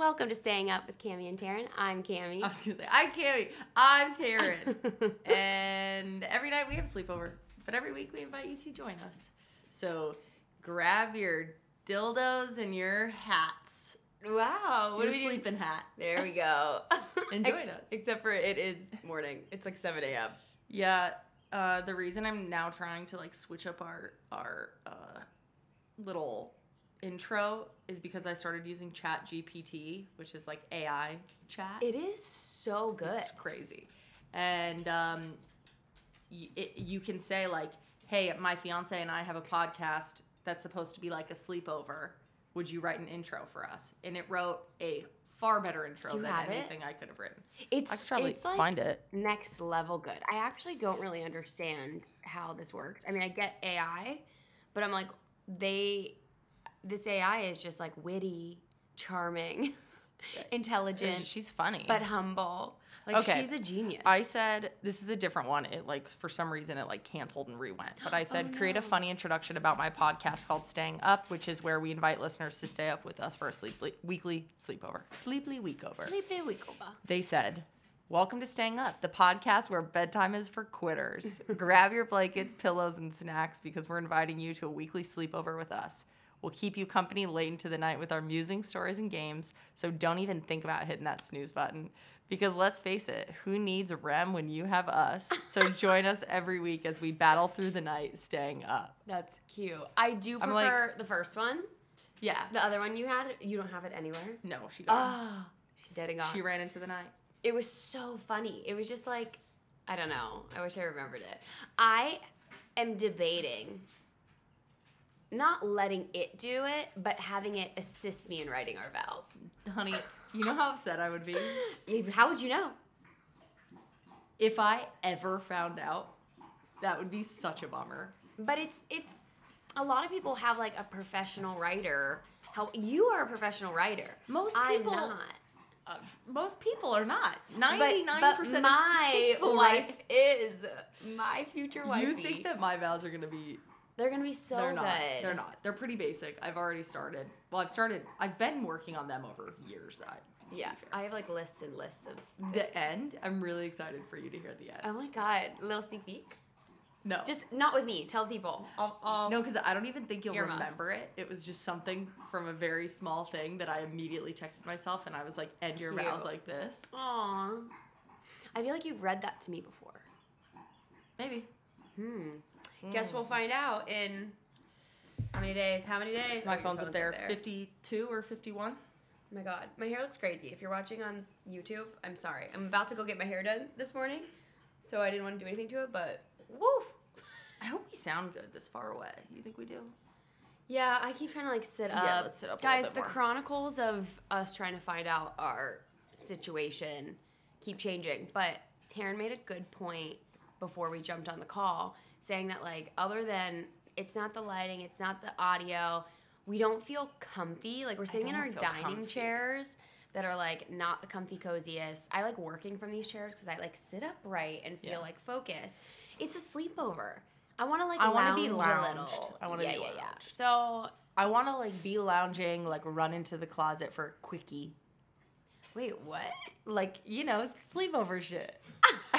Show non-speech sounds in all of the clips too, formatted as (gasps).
Welcome to Staying Up with Cammie and Taryn. I'm Cammie. I was gonna say, I'm Cammie. I'm Taryn. (laughs) and every night we have sleepover, but every week we invite you to join us. So grab your dildos and your hats. wow. What your do we do? sleeping hat. There we go. And join us. Except for it is morning. It's like 7 a.m. Yeah. Uh, the reason I'm now trying to like switch up our our uh, little intro is because I started using Chat GPT, which is like AI chat. It is so good. It's crazy. And um, y- it, you can say, like, hey, my fiance and I have a podcast that's supposed to be like a sleepover. Would you write an intro for us? And it wrote a far better intro than have it? anything I could have written. It's I could probably it's like find it. next level good. I actually don't really understand how this works. I mean, I get AI, but I'm like they this AI is just like witty, charming, (laughs) intelligent, She's funny. but humble. Like Okay. she's a genius. I said this is a different one. It like for some reason it like canceled and rewent. But I said (gasps) Oh, create a funny introduction about my podcast called Staying Up, which is where we invite listeners to stay up with us for a sleeply weekly sleepover. Sleeply weekover. Sleepy Weekoba. They said, Welcome to Staying Up, the podcast where bedtime is for quitters. (laughs) Grab your blankets, pillows, and snacks because we're inviting you to a weekly sleepover with us. We'll keep you company late into the night with our musing stories and games, so don't even think about hitting that snooze button. Because let's face it, who needs REM when you have us? So (laughs) join us every week as we battle through the night staying up. That's cute. I do I'm prefer like- the first one. Yeah. The other one you had, you don't have it anywhere. No, she ah, got Oh, she did it gone. She ran into the night. it was so funny. It was just like, I don't know. I wish I remembered it. I am debating not letting it do it, but having it assist me in writing our vows. Honey, you know how upset I would be? (laughs) How would you know? If I ever found out, that would be such a bummer. But it's it's a lot of people have like a professional writer. Help you are a professional writer. Most people I'm not. uh, most people are not. Ninety nine but percent. my wife is my future wife. You think that my vows are gonna be? They're gonna be so they're not. good? They're not. They're pretty basic. I've already started. Well, I've started. I've been working on them over years. I, Yeah. I have like lists and lists of the end. I'm really excited for you to hear the end. Oh my god, a little sneak peek. no, Just not with me. Tell people. I'll, I'll no, because I don't even think you'll Earmuffs. remember it. It was just something from a very small thing that I immediately texted myself, and I was like, "End your vows like this." Aw. I feel like you've read that to me before. Maybe. Hmm. Guess we'll mm. find out in how many days? How many days? My Oh, your phone's up there. Fifty-two or fifty-one. Oh my god, my hair looks crazy. If you're watching on YouTube, I'm sorry. I'm about to go get my hair done this morning, so I didn't want to do anything to it. But woo. I hope we sound good this far away. You think we do? Yeah, I keep trying to like sit up. Yeah, let's sit up Guys, the more. chronicles of us trying to find out our situation keep changing. But Taryn made a good point before we jumped on the call, saying that like other than it's not the lighting, it's not the audio, we don't feel comfy. Like we're sitting in our dining comfy. chairs that are like not the comfy coziest. I like working from these chairs because I like sit upright and feel Yeah. like focused. It's a sleepover. I want to like I wanna be lounged. I wanna yeah, be yeah, yeah. lounged. So I want to like be lounging, like run into the closet for a quickie, Wait, what? like you know, sleepover shit. (laughs)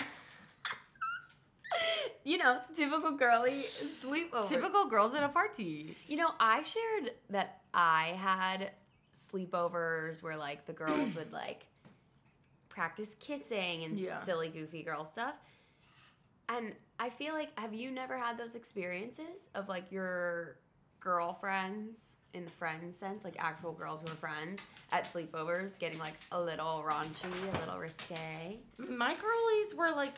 You know, typical girly sleepover. Typical girls at a party. You know, I shared that I had sleepovers where like the girls (clears throat) would like practice kissing and Yeah. silly goofy girl stuff. And I feel like have you never had those experiences of like your girlfriends in the friend sense, like actual girls who are friends at sleepovers getting like a little raunchy, a little risque? My girlies were like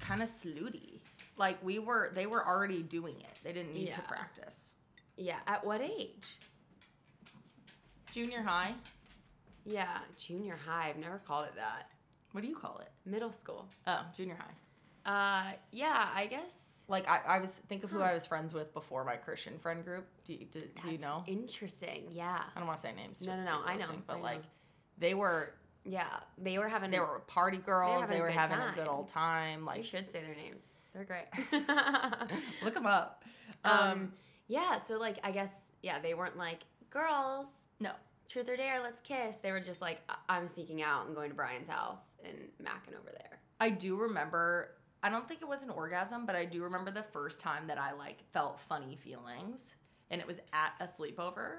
kind of slooty. Like we were, they were already doing it. They didn't need to practice. Yeah, at what age? Junior high. Yeah, junior high. I've never called it that. What do you call it? Middle school. Oh, junior high. Uh, yeah, I guess. Like I, I was think of who Huh. I was friends with before my Christian friend group. Do you, do, do you know? Interesting. Yeah. I don't want to say names. No, just no, in no, I know, listening, I But know. like, they were Yeah, they were having. they were party girls. having They a were good having a good old time. I Like should say their names. They're great. (laughs) (laughs) look them up. um, Um, yeah. So like, I guess yeah, they weren't like girls. no, truth or dare, let's kiss. They were just like, "I- I'm sneaking out and going to Brian's house and macking over there. I do remember. I don't think it was an orgasm, but I do remember the first time that I like felt funny feelings, and it was at a sleepover,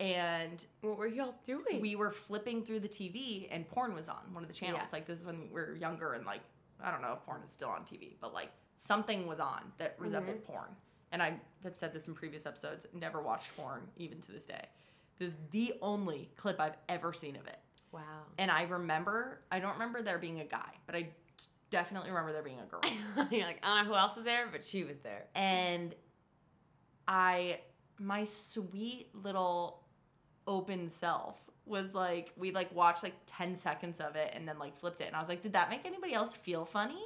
and What were y'all doing? we were flipping through the TV, and porn was on one of the channels. Yeah. Like this is when we were younger, and like I don't know if porn is still on TV, but like something was on that resembled mm-hmm. porn. And I have said this in previous episodes. Never watched porn, even to this day. This is the only clip I've ever seen of it. wow. And I remember, I don't remember there being a guy, but I definitely remember there being a girl. (laughs) You're like, I don't know who else was there, but she was there. and I, my sweet little open self was like, we like watched like 10 seconds of it and then like flipped it. And I was like, did that make anybody else feel funny?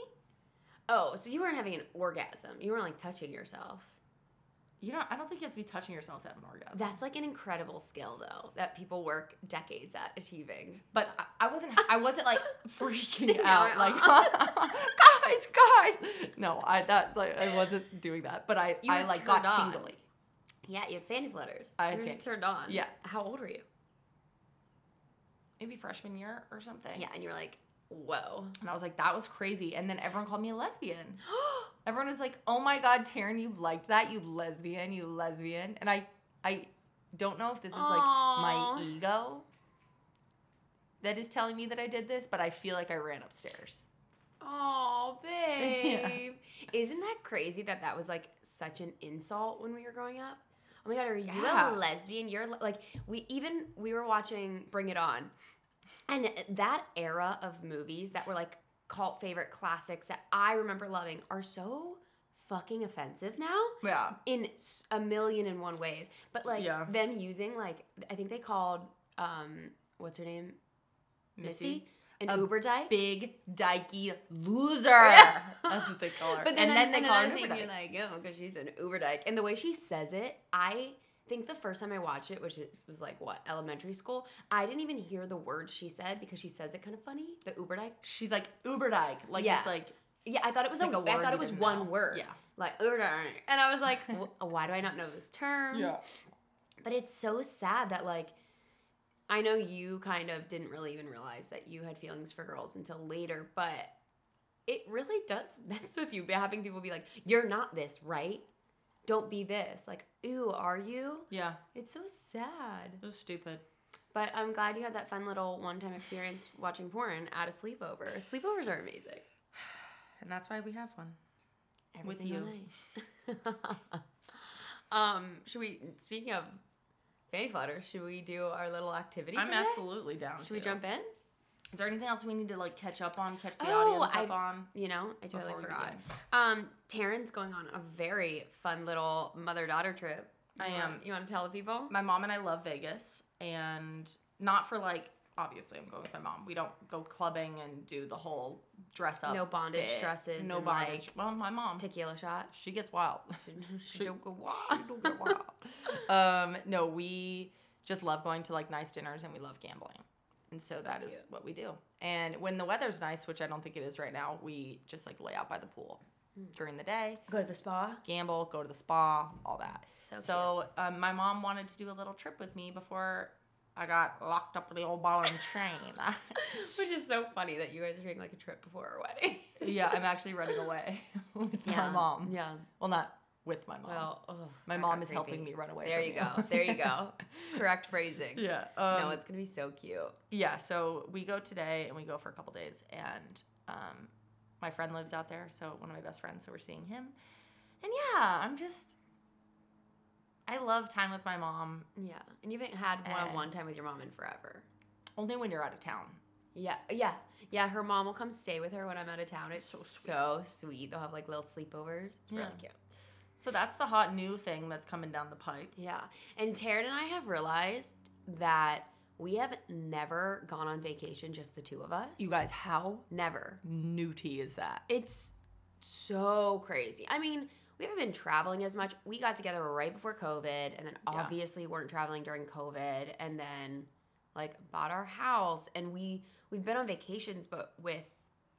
Oh, so you weren't having an orgasm. You weren't like touching yourself. You know, I don't think you have to be touching yourself to have an orgasm. That's like an incredible skill, though, that people work decades at achieving. but I, I wasn't, I wasn't like (laughs) freaking out, like, (laughs) guys, guys. No, I, that, like, I wasn't doing that. But I, You I like got on. tingly. Yeah, you had fanny flutters. I you were just turned on. Yeah. How old were you? Maybe freshman year or something. Yeah, and you were like, whoa. And I was like, that was crazy. And then everyone called me a lesbian. (gasps) Everyone was like, oh my God, Taryn, you liked that? You lesbian, you lesbian. And I I don't know if this is like my ego that is telling me that I did this, but I feel like I ran upstairs. Oh, (laughs) Yeah. babe. Isn't that crazy that that was like such an insult when we were growing up? Oh my god, are you Yeah. a lesbian? You're le-" like we even we were watching Bring It On. And that era of movies that were like cult favorite classics that I remember loving are so fucking offensive now Yeah. in a million and one ways. But like Yeah. them using like I think they called um what's her name? Missy, an A Uber dyke. Big dykey loser. Yeah. (laughs) That's what they call her. But then, and then they and call her an you're like, oh, because she's an Uber dyke. And the way she says it, I think the first time I watched it, which is, was like what elementary school, I didn't even hear the words she said because she says it kind of funny. The Uber dyke. She's like Uber dyke. Like Yeah. it's like Yeah, I thought it was a, like a I thought it was one know. word. Yeah. Like Uber dyke. And I was like, (laughs) why do I not know this term? Yeah. But it's so sad that like I know you kind of didn't really even realize that you had feelings for girls until later, but it really does (laughs) mess with you having people be like, "You're not this, right? Don't be this." Like, "Ooh, are you?" Yeah. It's so sad. It was stupid. But I'm glad you had that fun little one-time experience watching porn at a sleepover. Sleepovers are amazing. (sighs) And that's why we have one. Every With you. (laughs) um, should we speaking of fanny flutters, should we do our little activity? I'm today? absolutely down. Should we jump in? Is there anything else we need to like catch up on, catch the Oh, audience up on? You know, I totally forgot. Um, Taryn's going on a very fun little mother-daughter trip. I am. want- You want to tell the people? My mom and I love Vegas, and not for like. Obviously, I'm going with my mom. We don't go clubbing and do the whole dress up. No bondage bit. dresses No bondage. like, well, my mom. Tequila shots. She gets wild. (laughs) She, she, (laughs) She- don't go wild. She don't get wild. um, no, we just love going to like nice dinners and we love gambling. And so, that is what we do. And when the weather's nice, which I don't think it is right now, we just like lay out by the pool Mm. during the day, Go to the spa. gamble, go to the spa, all that. So, So, um, my mom wanted to do a little trip with me before I got locked up in the old ball and chain. (laughs) Which is so funny that you guys are taking like a trip before our wedding. yeah, I'm (laughs) actually running away (laughs) with yeah. my mom. Yeah. Well, not with my mom. Well, ugh, my mom is helping me run away. There you go. There you go. (laughs) Correct phrasing. yeah. no, um, it's gonna be so cute. yeah so we go today and we go for a couple days and um, my friend lives out there so one of my best friends so we're seeing him and yeah i'm just i love time with my mom Yeah, and you haven't had one-on-one time with your mom in forever. only when you're out of town Yeah, yeah, yeah. Her mom will come stay with her when I'm out of town. It's So so sweet. sweet. They'll have like little sleepovers. It's really cute. So that's the hot new thing that's coming down the pike Yeah, and Taryn and I have realized that we have never gone on vacation, just the two of us. you guys how never. new tea is that It's so crazy. I mean, we haven't been traveling as much. We got together right before COVID, and then Yeah. obviously weren't traveling during COVID, and then like bought our house, and we we've been on vacations, but with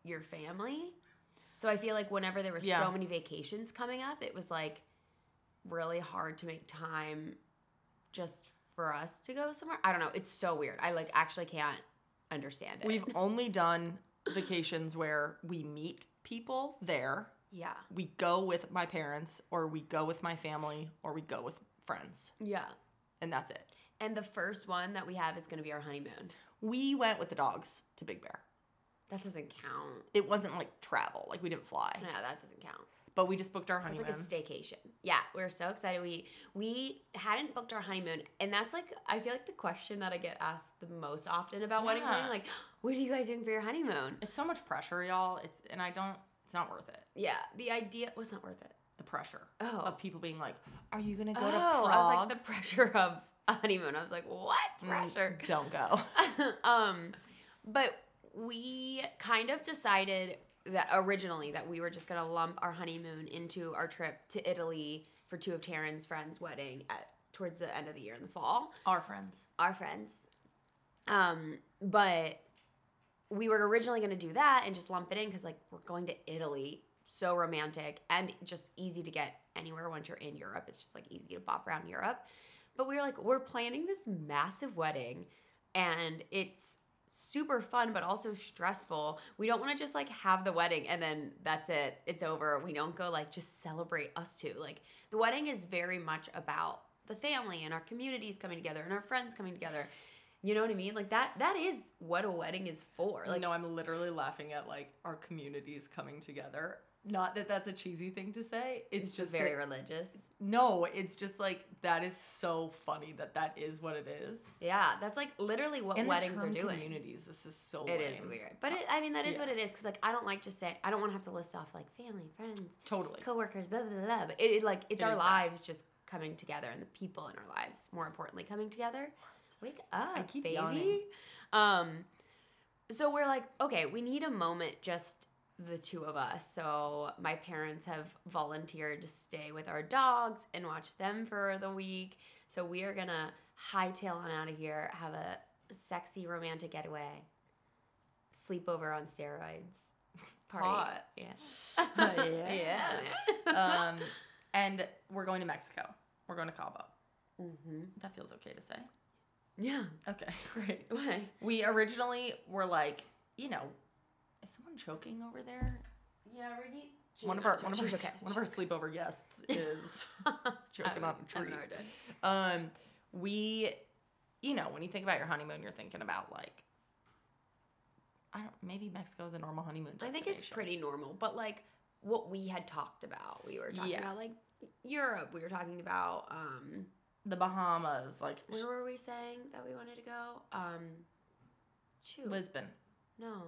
your family. So I feel like whenever there were Yeah. so many vacations coming up, it was like really hard to make time just for us to go somewhere. I don't know. It's so weird. I like actually can't understand it. We've (laughs) only done vacations where we meet people there. yeah. We go with my parents, or we go with my family, or we go with friends, Yeah. and that's it. And the first one that we have is going to be our honeymoon. We went with the dogs to Big Bear. That doesn't count. It wasn't like travel, like we didn't fly, Yeah, that doesn't count. but we just booked our honeymoon. It's like a staycation. Yeah, we are so excited. We we hadn't booked our honeymoon, and that's like I feel like the question that I get asked the most often about wedding planning. Like, (gasps) what are you guys doing for your honeymoon? it's so much pressure, y'all. It's and I don't. It's not worth it. Yeah, the idea was not worth it. The pressure Oh, of people being like, "Are you gonna go oh, to I Prague?" was like the pressure of a honeymoon. I was like, what Mm, pressure? Don't go. (laughs) um, but we kind of decided that originally that we were just gonna lump our honeymoon into our trip to Italy for two of Taryn's friends' wedding at towards the end of the year in the fall. Our friends. Our friends. Um, but we were originally gonna do that and just lump it in because like we're going to Italy, so romantic and just easy to get anywhere once you're in Europe. It's just like easy to bop around Europe. But we were like, we're planning this massive wedding and it's super fun but also stressful. We don't want to just like have the wedding and then that's it. It's over. We don't go like just celebrate us two. Like the wedding is very much about the family and our communities coming together and our friends coming together. You know what I mean? Like that that is what a wedding is for. Like no, I'm literally laughing at like our communities coming together. Not that that's a cheesy thing to say. It's, it's just very that- religious. no. It's just like that is so funny that that is what it is. Yeah, that's like literally what In weddings are doing. communities, this is so. It is lame. weird, but it, I mean that is Yeah. what it is because like I don't like just say I don't want to have to list off like family, friends, Totally. coworkers, blah blah blah. But it, it like it's It our is that. lives just coming together and the people in our lives, more importantly, coming together. Wake up, keep baby. yawning. Um, so we're like, okay, we need a moment just the two of us. So my parents have volunteered to stay with our dogs and watch them for the week. So we are gonna hightail on out of here, have a sexy romantic getaway, sleepover on steroids, (laughs) party. Hot. Yeah. (laughs) Yeah. (laughs) yeah. um, and we're going to Mexico. We're going to Cabo. hmm That feels okay to say. Yeah. Okay, great. What? We originally were like, you know, is someone choking over there? Yeah, Rudy's. one of our one of our okay. one of our sleepover guests (laughs) is okay. choking on have- a I have tree. Um, we, you know, when you think about your honeymoon, you're thinking about like, I don't maybe Mexico is a normal honeymoon. I think it's pretty normal, but like what we had talked about, we were talking Yeah. about like Europe. We were talking about um, the Bahamas, like where were we saying that we wanted to go? Um, shoot, Lisbon, no,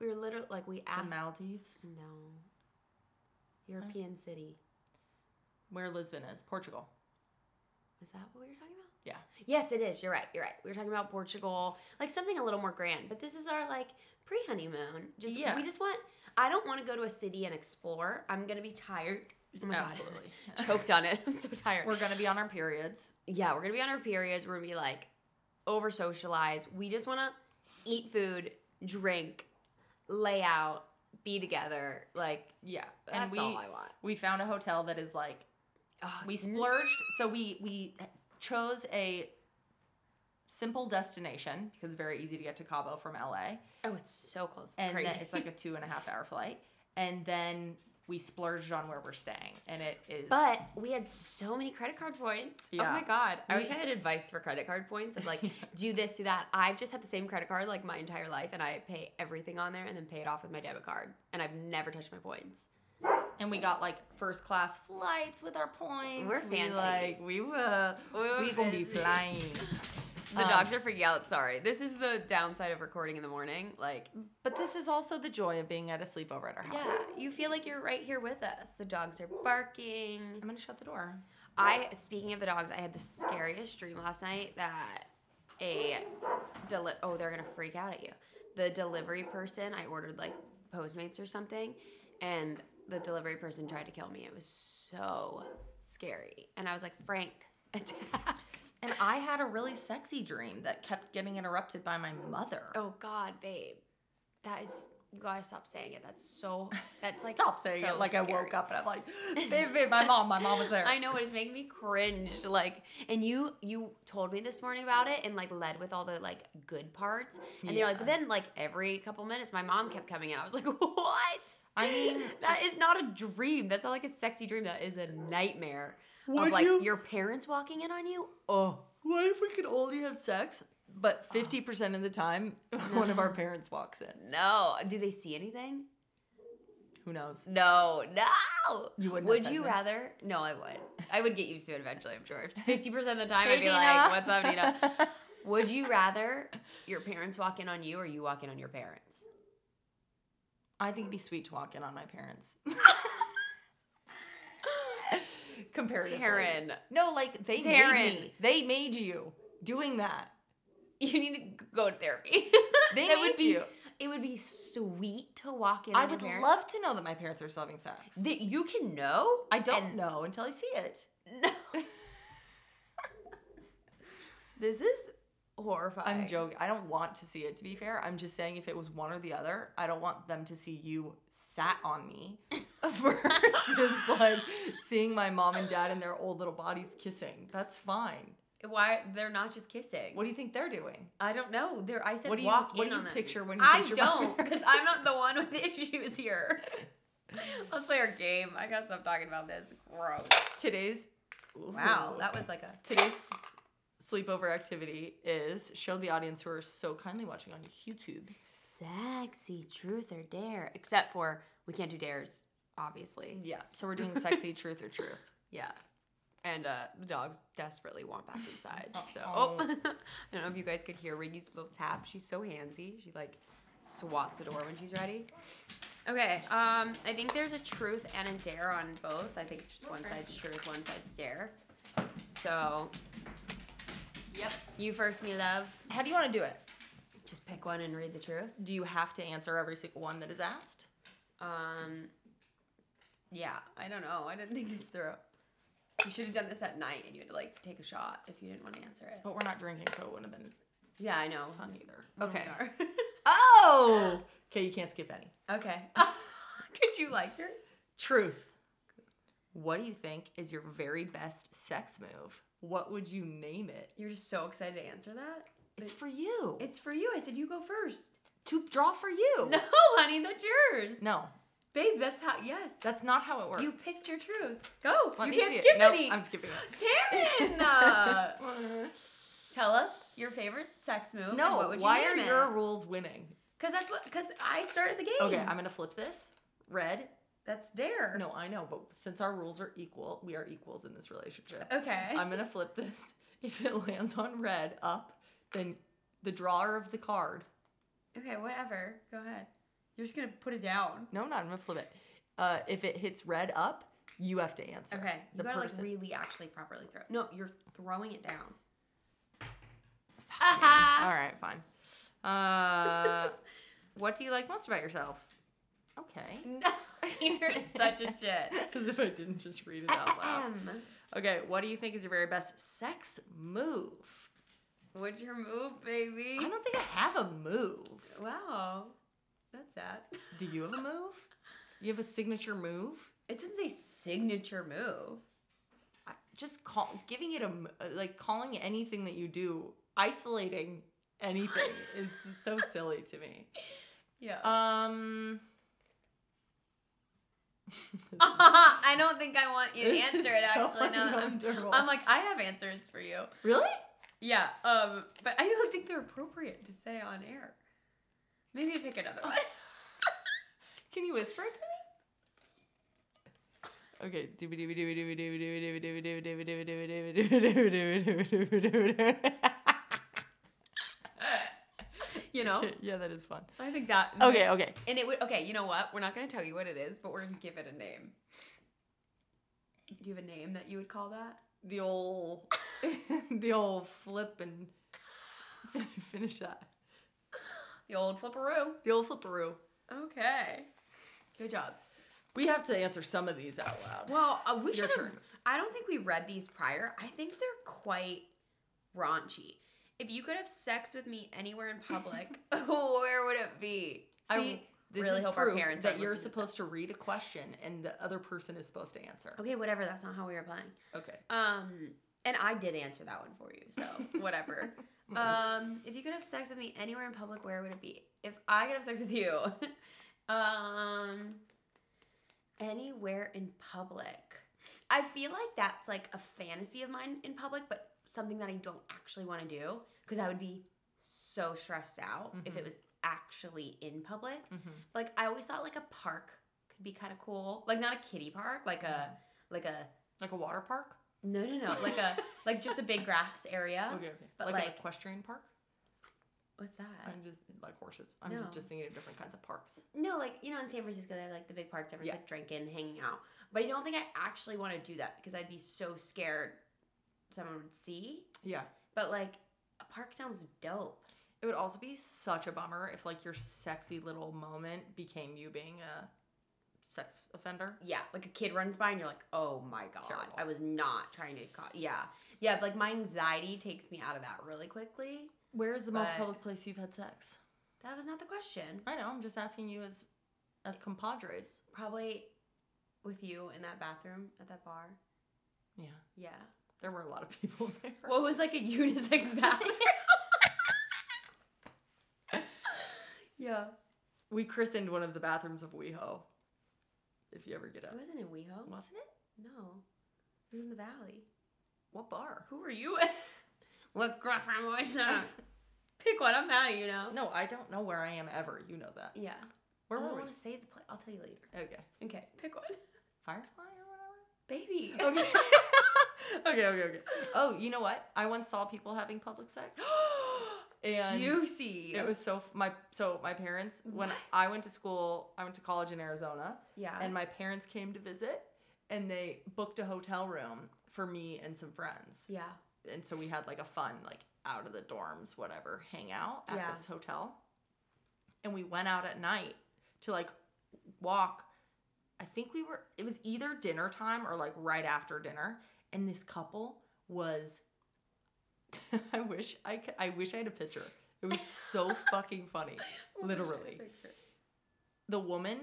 we were literally like we asked the. Maldives, no, European city. where Lisbon is, Portugal. Is that what we were talking about? Yeah. Yes, it is. You're right. You're right. We were talking about Portugal, like something a little more grand. But this is our like pre honeymoon. Just Yeah. we just want. I don't want to go to a city and explore. I'm gonna be tired. Oh my God. Absolutely. (laughs) Choked on it. (laughs) I'm so tired. We're gonna be on our periods. yeah, we're gonna be on our periods. We're gonna be like over socialized. We just want to eat food, drink, lay out, be together. Like Yeah, that's and we all I want. we found a hotel that is like Oh, we splurged. So we we chose a simple destination because very easy to get to Cabo from LA, Oh, it's so close. It's and crazy. it's like a two and a half hour flight, and then we splurged on where we're staying, and it is. But we had so many credit card points. Oh yeah. Oh my god. I We- wish I had advice for credit card points of like (laughs) do this, do that. I've just had the same credit card like my entire life and I pay everything on there and then pay it off with my debit card. And I've never touched my points. and we got like first class flights with our points. We're We, fancy. like we were we gonna be flying. The Um, dogs are freaking out, sorry. This is the downside of recording in the morning. Like But this is also the joy of being at a sleepover at our house. yeah, you feel like you're right here with us. The dogs are barking. I'm gonna shut the door. I speaking of the dogs, I had the scariest dream last night that a deli- oh they're gonna freak out at you. The delivery person I ordered like Postmates or something, and the delivery person tried to kill me. It was so scary, and I was like Frank (laughs) attack. And I had a really sexy dream that kept getting interrupted by my mother. Oh God, babe, that is You gotta stop saying it. That's so. That's like Stop saying so it like I woke up and I'm like, babe, babe, my mom, my mom was there. (laughs) I know it's making me cringe. Like, and you you told me this morning about it and like led with all the like good parts, and you're like, but then like every couple minutes, my mom kept coming in. I was like, (laughs) what? I mean, (laughs) that is not a dream. That's not like a sexy dream. That is a nightmare. Of Would like you? your parents walking in on you. Oh, What if we could only have sex, but ah. 50% of the time, (laughs) one of our (sighs) parents walks in? no. Do they see anything? Who knows? No, no. You wouldn't Would sex you then? rather? No, I would. I would get used to it eventually. I'm sure. (laughs) Fifty percent of the time, Hey, I'd be Nina. like, "What's up, Nina?" (laughs) Would you rather your parents walk in on you or you walk in on your parents? I think it'd be sweet to walk in on my parents. Comparatively. Taryn, No, like they Taryn. made me. They made you doing that. you need to go to therapy. (laughs) They That made would be, you. It would be sweet to walk in. I would parents. love to know that my parents are still having sex. that you can know. I don't know until I see it. No. (laughs) this is horrifying. I'm joking. I don't want to see it. To be fair, I'm just saying if it was one or the other, I don't want them to see you sat on me (laughs) (laughs) versus like seeing my mom and dad in their old little bodies kissing. That's fine. Why they're not just kissing? What do you think they're doing? I don't know. They're I said What do you walk What in do you on them. picture when you I picture my don't, because? I'm not the one with the (laughs) issues here. Let's play our game. I gotta stop talking about this. Gross. Today's Wow, that was like a. today's sleepover activity is show the audience who are so kindly watching on YouTube. Sexy truth or dare. Except for we can't do dares, obviously. Yeah, so we're doing sexy (laughs) truth or truth. Yeah. And uh, the dogs desperately want back inside. So oh. (laughs) I don't know if you guys could hear Riggy's little tap. She's so handsy. She like swats the door when she's ready. Okay, um, I think there's a truth and a dare on both. I think just one side's truth, one side's dare. So Yep. you first, me love. How do you want to do it? Just pick one and read the truth. Do you have to answer every single one that is asked? Um, yeah, I don't know. I didn't think this through. You should have done this at night and you had to like take a shot if you didn't want to answer it. But we're not drinking, so it wouldn't have been Yeah, I know. fun either. Okay. (laughs) Oh! Okay, you can't skip any. okay. (laughs) (laughs) Could you like yours? Truth. What do you think is your very best sex move? What would you name it? You're just so excited to answer that. It's for you. It's for you. I said you go first. to draw for you. No, honey, that's yours. No, Babe, that's how, yes. that's not how it works. You picked your truth. Go. Let you can't skip it. Nope, any. I'm skipping it. Taryn! (laughs) (laughs) tell us your favorite sex move. no, what would you why are it? your rules winning? Because that's what. Because I started the game. Okay, I'm gonna flip this. Red. That's dare. No, I know, but since our rules are equal, we are equals in this relationship. Okay. I'm gonna flip this. (laughs) If it lands on red up, then the drawer of the card. okay, whatever. Go ahead. You're just gonna put it down. No, I'm not. I'm gonna flip it. Uh, if it hits red up, you have to answer. Okay. You The gotta person. like really actually properly throw. No, you're throwing it down. (laughs) All right, fine. Uh, (laughs) what do you like most about yourself? Okay. (laughs) No, you're such a shit. As if I didn't just read it out loud. Okay, what do you think is your very best sex move? What's your move, baby? I don't think I have a move. Wow, that's sad. (laughs) Do you have a move? You have a signature move? It doesn't say signature move. I- Just call giving it a uh, like calling anything that you do isolating anything (laughs) is so silly to me. Yeah. Um. (laughs) I don't think I want you to answer it. so Actually, now that I'm. I'm like, I have answers for you. really? Yeah. Um, but I don't think they're appropriate to say on air. Maybe pick another one. Can you whisper it to me? Okay. you know? Yeah, that is fun. I think that. Okay, okay. And it would. Okay, you know what? We're not going to tell you what it is, but we're going to give it a name. Do you have a name that you would call that? The old. the old flip and finish that. The old flipperoo. The old flipperoo. Okay. Good job. We have to answer some of these out loud. Well, uh, we should have. turn. I don't think we read these prior. I think they're quite raunchy. If you could have sex with me anywhere in public, (laughs) where would it be? I- See, This really is hope proof our parents that you're listening to supposed to read a question and the other person is supposed to answer. Okay, whatever. That's not how we were playing. Okay. Um, and I did answer that one for you, so (laughs) whatever. Um, if you could have sex with me anywhere in public, where would it be? If I could have sex with you, (laughs) um, anywhere in public. I feel like that's like a fantasy of mine in public, but something that I don't actually want to do because I would be so stressed out if Mhm. it was actually in public. Mhm. Like I always thought like a park could be kind of cool, like not a kiddie park, like a like a Like a water park? No no no like a (laughs) like just a big grass area. Okay, okay. but like, an equestrian park? What's that? I'm just like horses. I'm just just thinking of different kinds of parks. No, like you know, in San Francisco, they have like the big parks. Everyone's Yeah. like drinking, hanging out. But I don't think I actually want to do that because I'd be so scared someone would see. Yeah. But like a park sounds dope. It would also be such a bummer if like your sexy little moment became you being a sex offender. Yeah, like a kid runs by and you're like, oh my god, Terrible. I was not trying to. Ca-. Yeah, yeah. Like my anxiety takes me out of that really quickly. Where is the most public place you've had sex? That was not the question. I know. I'm just asking you as as compadres. Probably with you in that bathroom at that bar. Yeah. Yeah. There were a lot of people (laughs) there. What was like a unisex (laughs) bathroom? (laughs) yeah. we christened one of the bathrooms of WeHo. If you ever get up. It wasn't in WeHo. Wasn't it? No. It was in the valley. What bar? Who are you? At? Look, girlfriend, what's up? Pick one. I'm mad at you now. No, I don't know where I am ever. You know that. Yeah. Where I were don't we? want to say the place. I'll tell you later. Okay. Okay. Pick one. Firefly or whatever. Baby. Okay. okay, okay, okay. Oh, you know what? I once saw people having public sex. And Juicy. It was so my so my parents when What? I went to school, I went to college in Arizona, yeah. and my parents came to visit, and they booked a hotel room for me and some friends, yeah. and so we had like a fun like out of the dorms whatever hangout at Yeah. this hotel, and we went out at night to like walk. I think we were it was either dinner time or like right after dinner, and this couple was. (laughs) I wish I could, I wish I had a picture. It was so (laughs) fucking funny. Literally. The woman,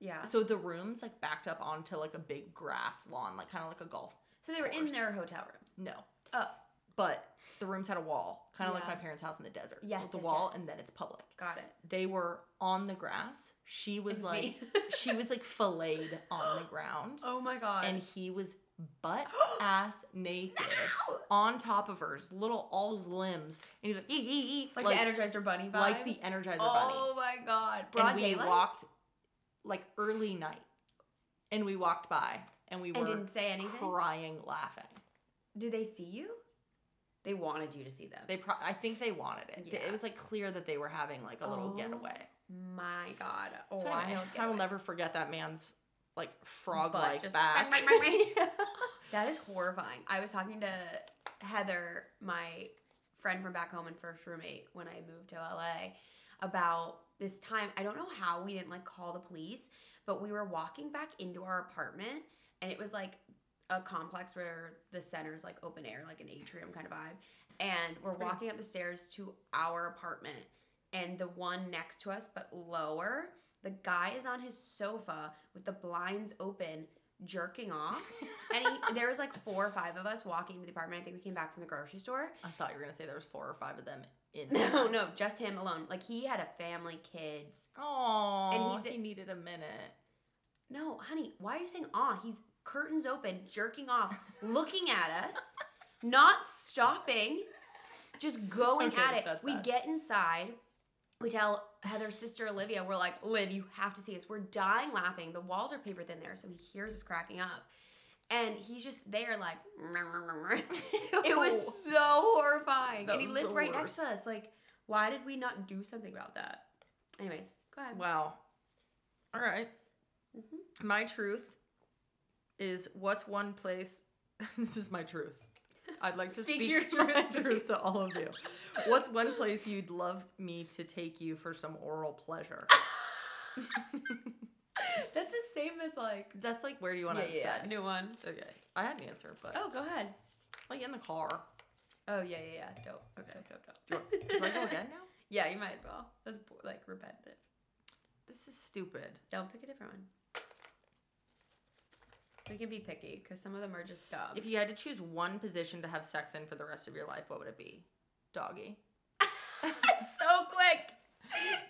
Yeah. So, the rooms like backed up onto like a big grass lawn, like kind of like a golf. So they were in their hotel room. No, Oh, but the rooms had a wall, kind of like my parents' house in the desert. Yes, it's a yes, wall, yes. and then it's public. got it. They were on the grass. She was was like, she was like filleted on the ground, (laughs) oh my god. and he was butt (gasps) ass naked Ow! on top of her, his little all his limbs, and he's like, ee, ee, ee, like, the Energizer Bunny vibe. like the Energizer Bunny. Oh my god. Broad and we daylight. walked like early night, and we walked by, and we and were didn't say anything. crying, laughing. Do they see you? They wanted you to see them. They, pro- I think they wanted it. Yeah. It was like clear that they were having like a little Oh. getaway. my god. Oh, So I anyway, don't get I will never forget that man's like frog-like back. bang, bang, bang, (laughs) bang. That is horrifying. I was talking to Heather, my friend from back home and first roommate when I moved to LA, about this time. I don't know how we didn't like call the police, but we were walking back into our apartment and it was like a complex where the center is like open air, like an atrium kind of vibe. And we're walking up the stairs to our apartment and the one next to us but lower, the guy is on his sofa with the blinds open jerking off and he, (laughs) there was like four or five of us walking to the apartment. I think we came back from the grocery store. I thought you were gonna say there was four or five of them in there. No, no, just him alone. Like he had a family, kids. Oh, And and he's- he needed a minute. No, honey, why are you saying ah? He's curtains open, jerking off, looking at us, (laughs) not stopping, just going Okay, at it. We bad. get inside. We tell Heather's sister Olivia, we're like, Liv, you have to see this. We're dying laughing. The walls are paper thin there, so he hears us cracking up. And he's just there, like, (laughs) it was so horrifying. That and he lived right next to us. Like, why did we not do something about that? Anyways, go ahead. Wow. All right. Mhm. My truth is what's one place. (laughs) this is my truth. I'd like to Speak speak, your (laughs) truth. truth to all of you. What's one place you'd love me to take you for some oral pleasure? (laughs) (laughs) That's the same as like. That's like where do you want to yeah, have yeah, new one. Okay, I had an answer, but Oh, go ahead. like in the car. Oh yeah, yeah, yeah. Dope. Okay. Dope, dope, dope. Do I, do I go again now? Yeah, you might as well. That's like repetitive. This is stupid. Don't pick a different one. We can be picky because some of them are just dumb. If you had to choose one position to have sex in for the rest of your life, what would it be? Doggy. (laughs) so quick,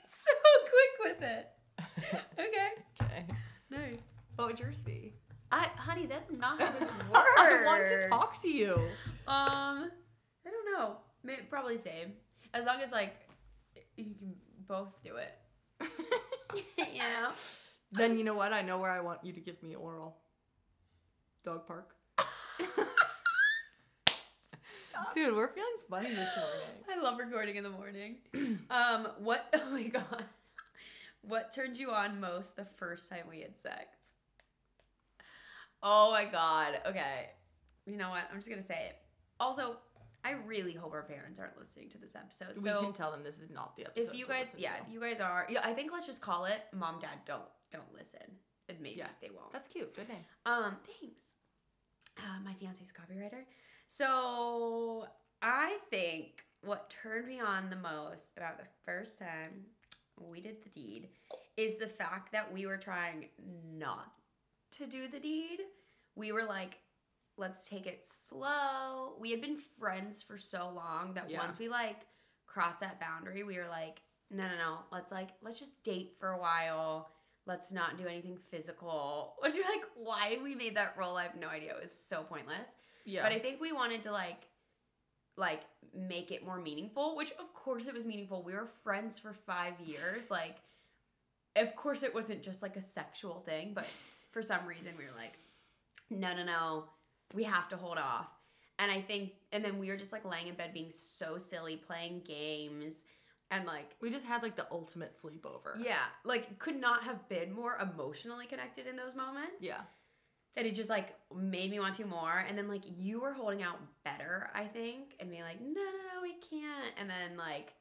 so quick with it. (laughs) Okay, Okay. nice. What would yours be? I, honey, that's not how this (laughs) works. I want to talk to you. Um, I don't know. May probably same. As long as like you can both do it. you know. then you know what? I know where I want you to give me oral. Dog park. (laughs) Dude, we're feeling funny this morning. I love recording in the morning. (clears throat) um, what? (laughs) Oh my god. What turned you on most the first time we had sex? Oh my god. Okay. You know what? I'm just gonna say it. Also, I really hope our parents aren't listening to this episode. So we can tell them this is not the episode. if you guys, yeah, to. if you guys are, yeah, I think let's just call it mom, dad, don't, don't listen, and maybe Yeah. they won't. that's cute. Good name. Um, thanks. Uh, my fiance's copywriter. So I think what turned me on the most about the first time we did the deed is the fact that we were trying not to do the deed. We were like, let's take it slow. We had been friends for so long that Yeah. once we like crossed that boundary, we were like, no, no, no. Let's like, let's just date for a while let's not do anything physical. (laughs) Which you're like, why we made that rule? I have no idea. It was so pointless. Yeah. But I think we wanted to like like make it more meaningful, which of course it was meaningful. We were friends for five years. Like of course it wasn't just like a sexual thing, but for some reason we were like, no, no, no, we have to hold off. And I think, and then we were just like laying in bed being so silly, playing games, and like we just had like the ultimate sleepover. yeah, like could not have been more emotionally connected in those moments. Yeah. That it just like made me want to more. And then like you were holding out better, I think, and being like, no, no, no, we can't. And then like,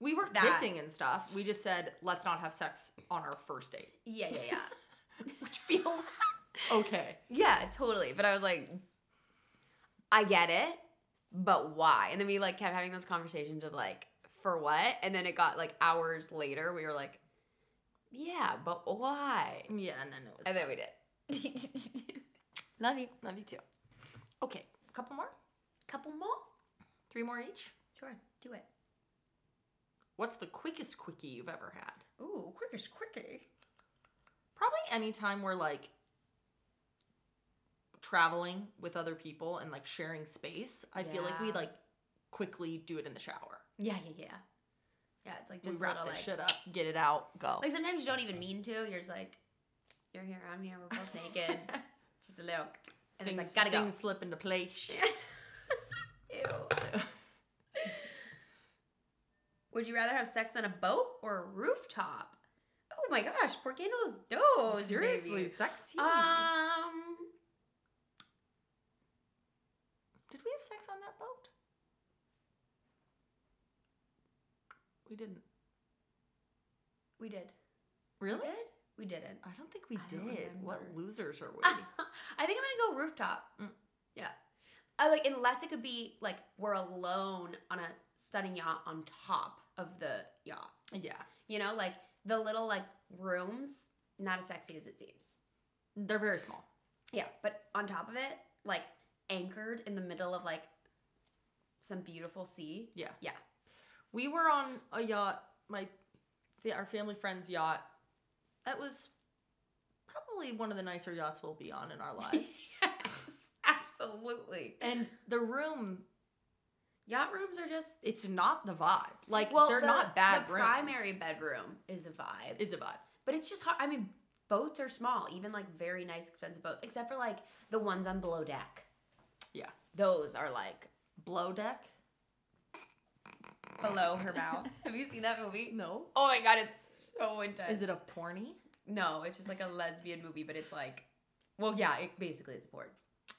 We were That- kissing and stuff. We just said, let's not have sex on our first date, yeah, yeah, yeah. (laughs) which feels okay. yeah, totally. But I was like, I get it, but why? And then we like kept having those conversations of like, for what? And then it got like hours later, we were like, yeah, but why? Yeah, and then it was. And then we did. (laughs) Love you. Love you too. Okay, a couple more? Couple more? Three more each? Sure, do it. What's the quickest quickie you've ever had? Ooh, quickest quickie. Probably any time we're like traveling with other people and like sharing space. I feel like we like quickly do it in the shower. Yeah, yeah, yeah. Yeah, it's like Just we wrap little, this like, shit up, get it out, go. like sometimes you don't even mean to. You're just like, you're here, I'm here, we're both naked. (laughs) just a little, and things, it's like gotta things slip into place. go. (laughs) Ew. Would you rather have sex on a boat or a rooftop? Oh my gosh, ¿por qué no dos? Seriously, baby? sexy. Um, Did we have sex on that boat? We didn't. we did. Really? We did? We didn't. I don't think we I did. What losers are we? (laughs) I think I'm gonna go rooftop. Mm. Yeah. I like unless it could be like we're alone on a stunning yacht on top of the yacht. yeah. You know, like the little like rooms, not as sexy as it seems. They're very small. Yeah, but on top of it, like anchored in the middle of like some beautiful sea. Yeah. Yeah. We were on a yacht, my our family friend's yacht. That was probably one of the nicer yachts we'll be on in our (laughs) lives. yes, absolutely. and the room, Yacht rooms are just it's not the vibe. Like well, they're the- not bad The rooms. primary bedroom is a vibe. is a vibe. But it's just hard. I mean, boats are small, even like very nice, expensive boats, except for like the ones on below deck. Yeah. Those are like Blow deck? Below her mouth. (laughs) Have you seen that movie? No. Oh my god, it's so intense. Is it a porny? No, it's just like a lesbian movie, but it's like, well, yeah, it basically it's a porn.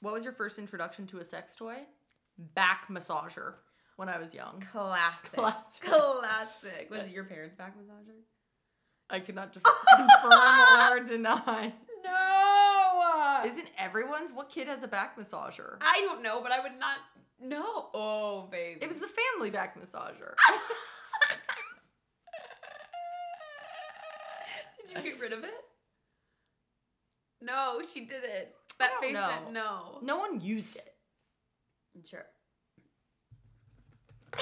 What was your first introduction to a sex toy? Back massager when I was young. Classic. Classic. Classic. Was it your parents' back massager? I cannot def- confirm or (laughs) deny. No. Isn't everyone's? What kid has a back massager? I don't know, but I would not know. Oh, baby. It was the family back massager. (laughs) Did you get rid of it? No, she didn't. That face know. said no. No one used it. Sure. (laughs)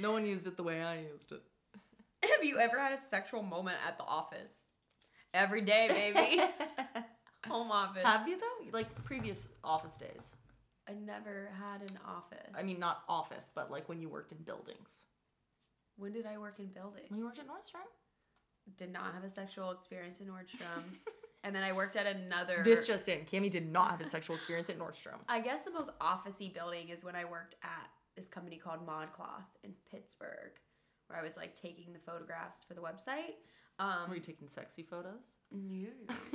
No one used it the way I used it. Have you ever had a sexual moment at the office? Every day, baby. (laughs) Home office. Have you though? Like previous office days. I never had an office. I mean, not office, but like when you worked in buildings. when did I work in buildings? When you worked at Nordstrom. Did not have a sexual experience in Nordstrom. (laughs) and then I worked at another. This just in: Cammie did not have a sexual experience at Nordstrom. I guess the most officey building is when I worked at this company called ModCloth in Pittsburgh, where I was like taking the photographs for the website. Um, Were you taking sexy photos? yeah.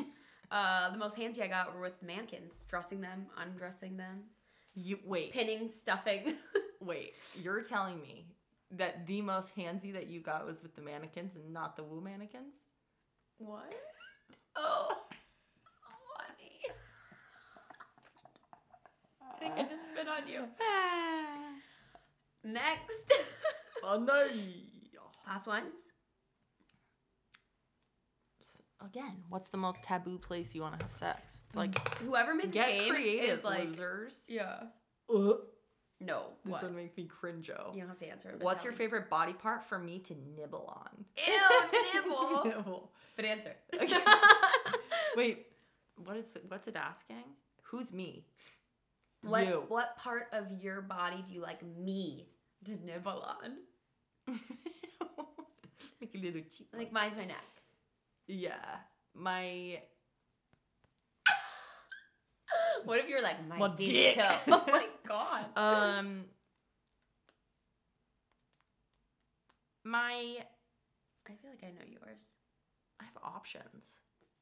(laughs) uh, the most handsy I got were with mannequins, dressing them, undressing them, You wait, pinning, stuffing. (laughs) wait. You're telling me that the most handsy that you got was with the mannequins and not the woo mannequins? what? (laughs) Oh. I think I just spit on you. (sighs) Next. Funny. (laughs) Last ones. Again, what's the most taboo place you want to have sex? It's like Whoever makes get game creative, is like losers. yeah. Ugh. No. This What? one makes me cringe-o. You don't have to answer it. What's your me. favorite body part for me to nibble on? Ew, (laughs) nibble. Nibble. but answer. Okay. (laughs) Wait, what is it? What's it asking? Who's me? what You. what part of your body do you like me to nibble on? (laughs) Make a little cheek. Like mine's my neck. Yeah, my (laughs) What if you're like my, My dick. toe? (laughs) Oh my god. um my I feel like I know yours. I have options.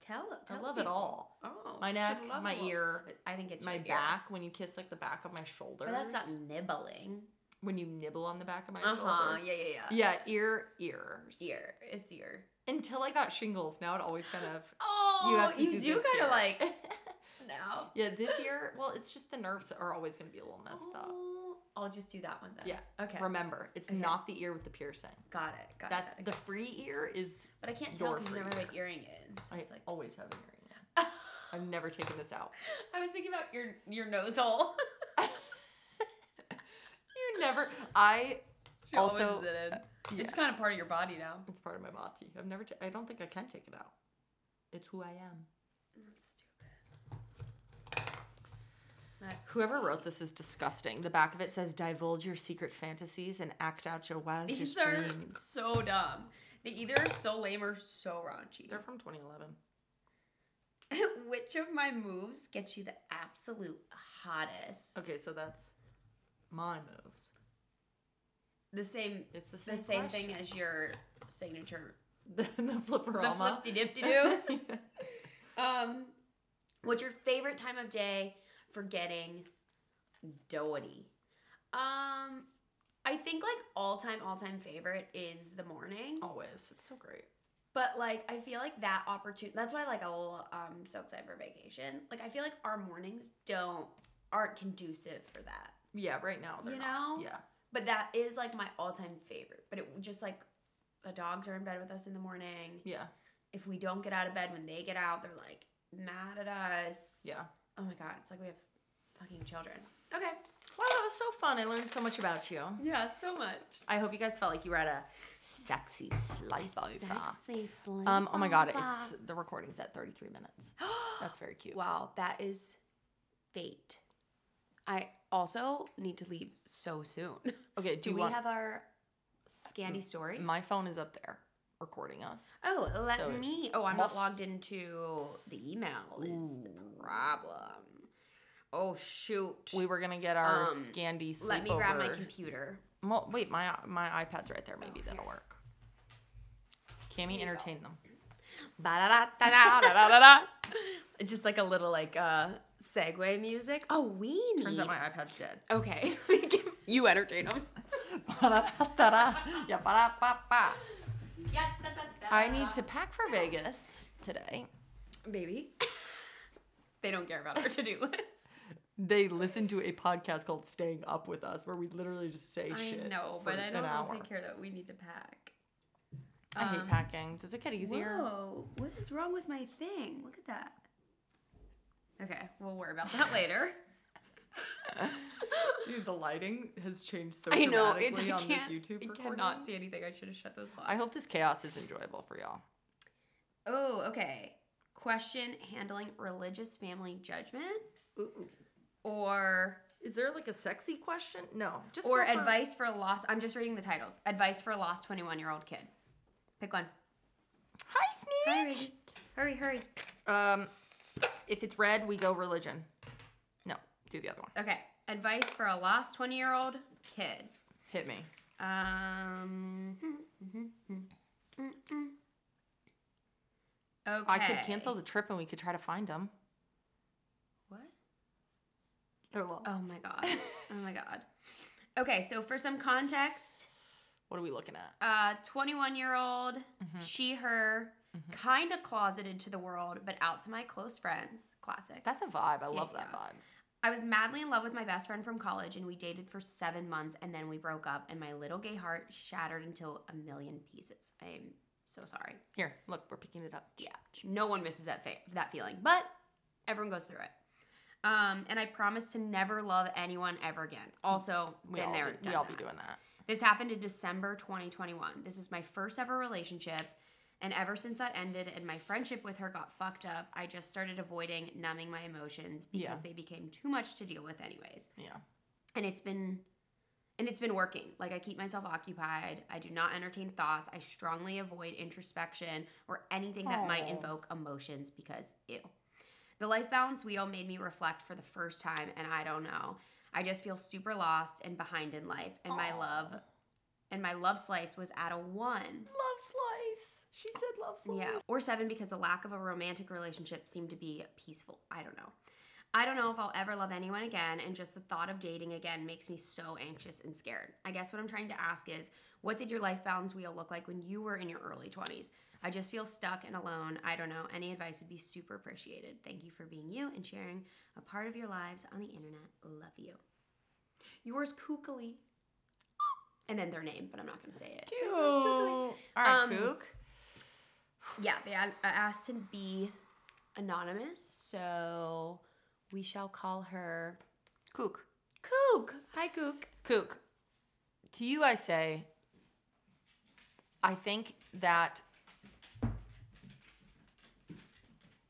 Tell. tell I love people. it all. Oh, My neck, my ear, I think it's my your ear. back when you kiss like the back of my shoulder. But that's not nibbling. When you nibble on the back of my Uh huh. shoulder. Yeah, yeah, yeah. Yeah, ear, ears. Ear. It's ear. Until I got shingles, now it always kind of (laughs) Oh, you have to you do, do kind of like (laughs) now. yeah, this year, well, it's just the nerves are always going to be a little messed up. Oh, I'll just do that one then. Yeah. Okay. Remember, it's Okay. not the ear with the piercing. got it. Got That's it. the free ear is But I can't tell because you never have an earring in. So I it's like always have an earring. in. (laughs) I've never taken this out. I was thinking about your your nose hole. You never. I. She Also, did uh, it. Yeah, It's kind of part of your body now. it's part of my body. I've never. ta- I don't think I can take it out. It's who I am. That's stupid. Let's Whoever see. wrote this is disgusting. The back of it says, "Divulge your secret fantasies and act out your wildest These are dreams." so dumb. They either are so lame or so raunchy. They're from 2011. (laughs) Which of my moves gets you the absolute hottest? Okay, so that's my moves. The same, It's the the same. same thing as your signature, the, (laughs) the the flipperama. flippy dipty doo. um, what's your favorite time of day for getting doughy? Um, I think like all time, all time favorite is the morning. Always, it's so great. But like I feel like that opportunity that's why like I'll um so excited for vacation. Like I feel like our mornings don't aren't conducive for that. Yeah, right now they're You not. know? Yeah, But that is like my all-time favorite. But it just like the dogs are in bed with us in the morning. yeah, If we don't get out of bed when they get out, they're like mad at us. yeah. Oh my god, it's like we have fucking children. Okay. Wow, that was so fun. I learned so much about you. Yeah, so much. I hope you guys felt like you were at a sexy sleepover. Sexy Um, oh my god, it's the recording's at 33 minutes. (gasps) That's very cute. Wow, that is fate. I also need to leave so soon. (laughs) Okay, do, Do we want have our Scandy story? my phone is up there recording us. oh, let so me. Oh, I'm must- not logged into the email. Is the problem? Oh shoot! We were gonna get our Um, Scandy sleepover. Let me grab my computer. Well, wait, my my iPad's right there. Maybe Oh, that'll work. Cammie, you go. entertain them. (laughs) Just like a little like uh segue music. Oh, we need. Turns out my iPad's dead. Okay, (laughs) you entertain them. Yeah. I need to pack for Vegas today. baby. (laughs) they don't care about our to-do list. They listen to a podcast called Staying Up with Us, where we literally just say I shit. know, for but I don't know if they care that we need to pack. I hate Um, packing. Does it get easier? Whoa, what is wrong with my thing? Look at that. Okay, we'll worry about that later. (laughs) Dude, the lighting has changed so I know, it's- dramatically I on this can't- YouTube I recording. cannot see anything. I should have shut those blinds. I hope this chaos is enjoyable for y'all. Oh, okay. Question handling religious family judgment or Is there like a sexy question? No, just or go for- advice for a lost I'm just reading the titles. Advice for a lost 21-year-old kid. Pick one. Hi, Sneech. Hurry, hurry. Um, if it's red, we go religion. No, do the other one. Okay. Advice for a lost 20-year-old kid. Hit me. Um Okay. I could cancel the trip and we could try to find them. What? They're lost. Oh my god. Oh my god. Okay, so for some context, What are we looking at? uh 21 year old, Mhm. she, her, Mhm. kind of closeted to the world, but out to my close friends. Classic. That's a vibe. I love that vibe. I was madly in love with my best friend from college, and we dated for seven months, and then we broke up, and my little gay heart shattered into a million pieces. I'm so sorry. Here, look, we're picking it up. Yeah, no one misses that fa- that feeling, but everyone goes through it. Um, and I promise to never love anyone ever again. Also, We been all, there, we all that. be doing that. This happened in December 2021. This was my first ever relationship. And ever since that ended and my friendship with her got fucked up, I just started avoiding numbing my emotions because Yeah. they became too much to deal with anyways. Yeah. And it's been and it's been working. Like I keep myself occupied. I do not entertain thoughts. I strongly avoid introspection or anything that might Aw. invoke emotions because ew. The life balance wheel made me reflect for the first time and I don't know. I just feel super lost and behind in life and my love and my love slice was at a 1. Love slice. She said love slice. Yeah, or seven because the lack of a romantic relationship seemed to be peaceful. I don't know. I don't know if I'll ever love anyone again, and just the thought of dating again makes me so anxious and scared. I guess what I'm trying to ask is what did your life balance wheel look like when you were in your early 20s? I just feel stuck and alone. I don't know. Any advice would be super appreciated. Thank you for being you and sharing a part of your lives on the internet. Love you. Yours, Kookily. And then their name, but I'm not going to say it. Cute. All right, Um, Kook. Yeah, they asked to be anonymous, so we shall call her Kook. Kook. Hi, Kook. Kook. To you, I say, I think that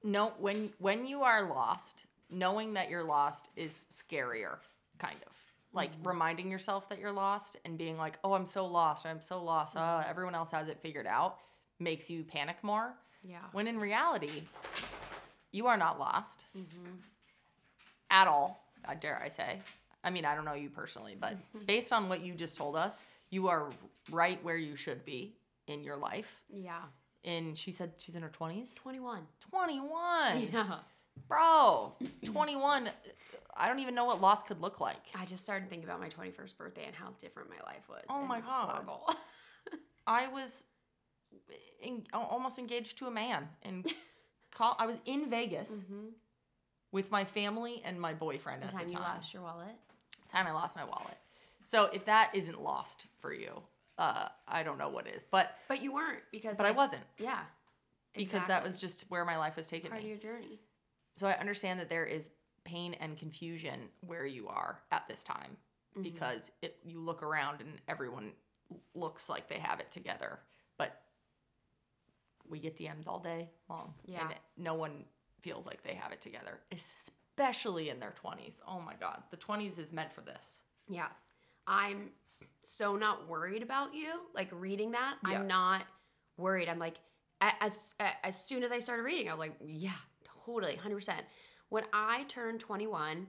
no, when when you are lost, knowing that you're lost is scarier, kind of. Like reminding yourself that you're lost and being like, "Oh, I'm so lost. I'm so lost. Uh, everyone else has it figured out." Makes you panic more. Yeah. When in reality, you are not lost Mm-hmm. at all, dare I say. I mean, I don't know you personally, but (laughs) based on what you just told us, you are right where you should be in your life. Yeah. And she said she's in her 20s? 21. 21. (laughs) Yeah. Bro, 21. I don't even know what loss could look like. I just started thinking about my 21st birthday and how different my life was. Oh my God. Horrible. (laughs) I was in, almost engaged to a man and call, I was in Vegas mm-hmm. with my family and my boyfriend The at time the you time. lost your wallet. time I lost my wallet. So if that isn't lost for you, uh, I don't know what is. But But you weren't because. but I wasn't Yeah. because that was just where my life was taking part of your journey. So I understand that there is pain and confusion where you are at this time Mhm. because it you look around and everyone looks like they have it together, but we get DMs all day long, Yeah. and no one feels like they have it together, especially in their twenties. Oh my god, the twenties is meant for this. Yeah. I'm so not worried about you. Like reading that, Yeah. I'm not worried. I'm like, as as soon as I started reading, I was like, yeah, totally, 100%. When I turned 21,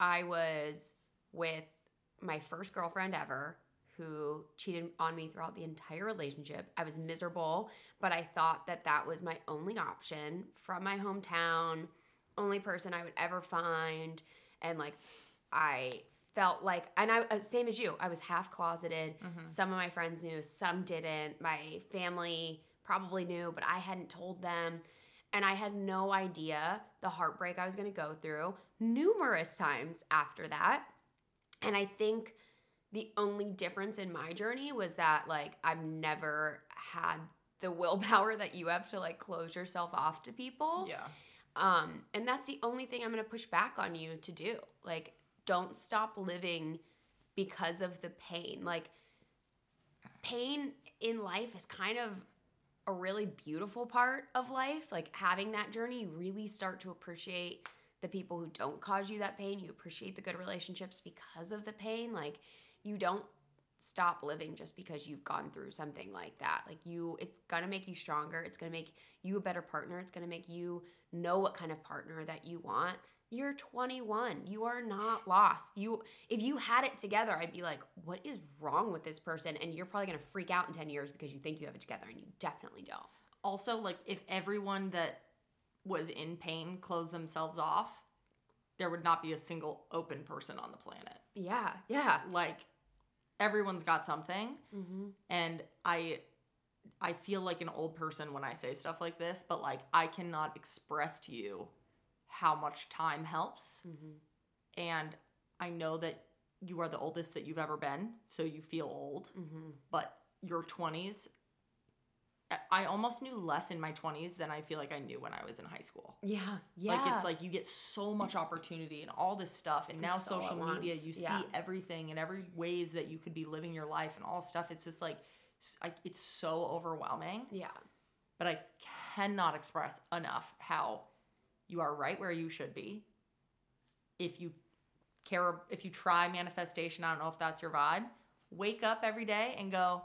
I was with my first girlfriend ever who cheated on me throughout the entire relationship. I was miserable, but I thought that that was my only option from my hometown, only person I would ever find. And like, I felt like, and I, uh, same as you, I was half closeted. Mhm. Some of my friends knew, some didn't. My family probably knew, but I hadn't told them. And I had no idea the heartbreak I was going to go through numerous times after that. And I think the only difference in my journey was that, like, I've never had the willpower that you have to like close yourself off to people. Yeah. Um, and that's the only thing I'm gonna push back on you to do. Like, don't stop living because of the pain. Like, pain in life is kind of a really beautiful part of life. Like, having that journey, you really start to appreciate the people who don't cause you that pain. You appreciate the good relationships because of the pain. Like, you don't stop living just because you've gone through something like that. Like you it's going to make you stronger. It's going to make you a better partner. It's going to make you know what kind of partner that you want. You're 21. You are not lost. You if you had it together, I'd be like, "What is wrong with this person?" And you're probably going to freak out in 10 years because you think you have it together and you definitely don't. Also, like if everyone that was in pain closed themselves off, there would not be a single open person on the planet. Yeah. Yeah. Like everyone's got something Mhm. and I I feel like an old person when I say stuff like this, but like I cannot express to you how much time helps Mhm. and I know that you are the oldest that you've ever been, so you feel old, Mhm. but your 20s I- almost knew less in my 20s than I feel like I knew when I was in high school. Yeah. Yeah. Like it's like you get so much opportunity and all this stuff, and now at social media, you Yeah. see everything and every ways that you could be living your life and all stuff. It's just like it's so overwhelming. yeah. But I cannot express enough how you are right where you should be. If you care, if you try manifestation, I don't know if that's your vibe. Wake up every day and go,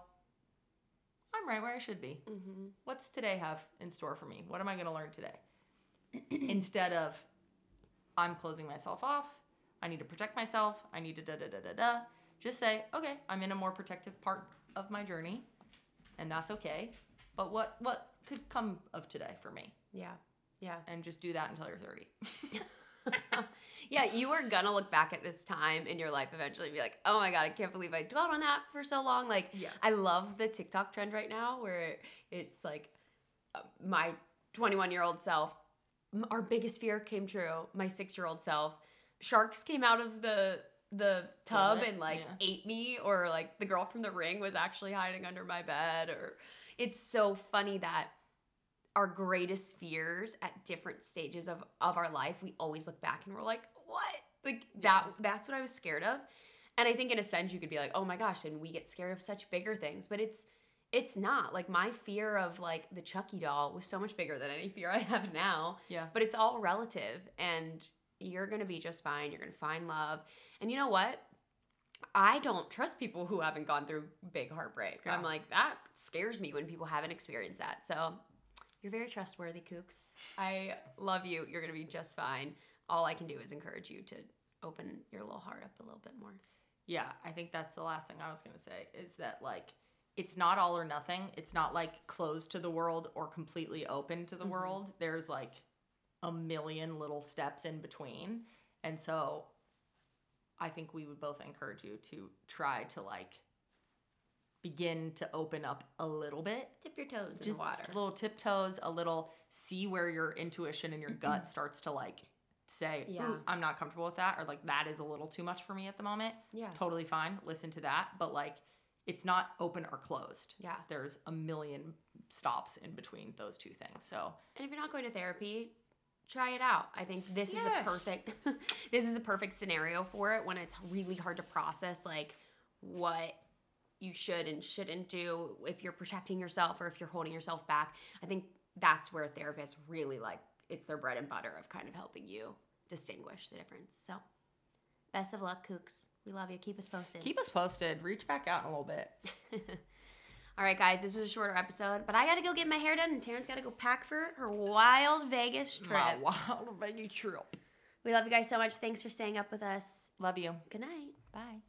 I'm right where I should be Mhm. what's today have in store for me? What am I going to learn today? (clears throat) Instead of I'm closing myself off. I need to protect myself. I need to da da da da da. Just say, okay, I'm in a more protective part of my journey, and that's okay. But what what could come of today for me? Yeah. Yeah. And just do that until you're 30. (laughs) (laughs) yeah, you are gonna look back at this time in your life eventually and be like, oh my god, I can't believe I dwelled on that for so long. Like, Yeah. I love the TikTok trend right now where it's like uh, my 21 year old self, our biggest fear came true. My six year old self, sharks came out of the the tub Toilet? and like Yeah. ate me, or like the girl from the ring was actually hiding under my bed, or it's so funny that our greatest fears at different stages of, of our life, we always look back and we're like, what? Like that that's what I was scared of. And I think in a sense you could be like, oh my gosh, and we get scared of such bigger things. But it's it's not. Like my fear of like the Chucky doll was so much bigger than any fear I have now. Yeah. But it's all relative and you're gonna be just fine. You're gonna find love. And you know what? I don't trust people who haven't gone through big heartbreak. I'm like, that scares me when people haven't experienced that. So you're very trustworthy, Kooks. I love you. You're going to be just fine. All I can do is encourage you to open your little heart up a little bit more. Yeah, I think that's the last thing I was going to say is that like it's not all or nothing. It's not like closed to the world or completely open to the Mhm. world. There's like a million little steps in between. And so I think we would both encourage you to try to like begin to open up a little bit. Tip your toes in Just the water. little tiptoes, a little see where your intuition and your (clears throat) gut starts to like say, Yeah. I'm not comfortable with that, or like that is a little too much for me at the moment Yeah. totally fine. Listen to that, but like it's not open or closed. Yeah. There's a million stops in between those two things. So And if you're not going to therapy, try it out. I think this is a perfect (laughs) this is a perfect scenario for it when it's really hard to process like what you should and shouldn't do if you're protecting yourself or if you're holding yourself back. I think that's where therapists really like it's their bread and butter of kind of helping you distinguish the difference. So, best of luck, Kooks. We love you. Keep us posted. keep us posted. Reach back out in a little bit. (laughs) All right, guys, this was a shorter episode, but I got to go get my hair done, and Taryn's got to go pack for her wild Vegas trip. My wild Vegas trip. We love you guys so much. Thanks for staying up with us. Love you. Good night. Bye.